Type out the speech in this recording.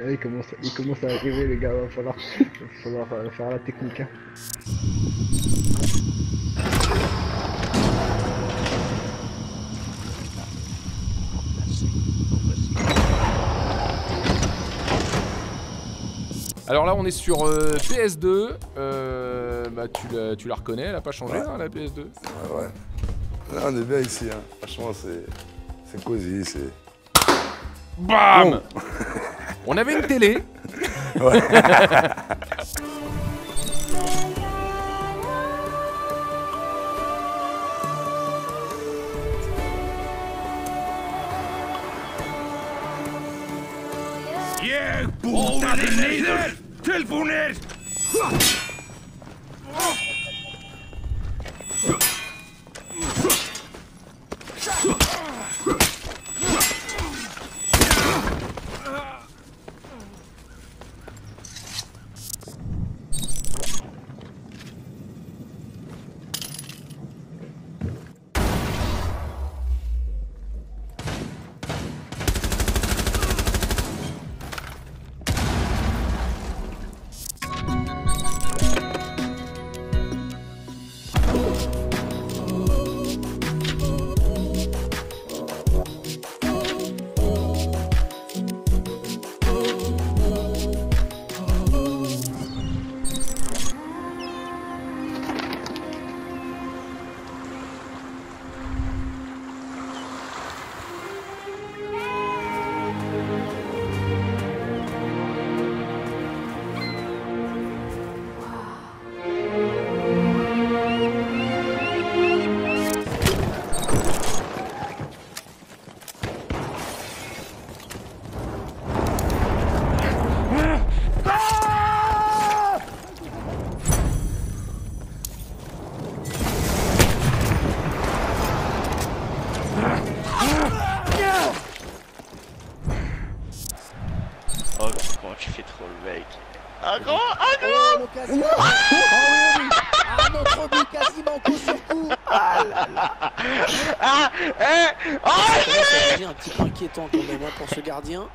Ah, il, commence, à arriver les gars, il va falloir, falloir euh, faire la technique. Hein. Alors là, on est sur euh, PS2. Euh, bah, tu, la, tu la reconnais, elle a pas changé, hein, la PS2 Ouais, ouais. Là, on est bien ici. Hein. Franchement, c'est c'est cosy. C'est. BAM On avait une télé. Ouais. Ég bútaði neyður! Tilbúinir! Fais trop le mec. Un grand Un grand Oh oui, oui. Un autre but quasiment coup sur coup. Ah là là. Ah Eh Oh un petit peu inquiétant quand même hein, pour ce gardien.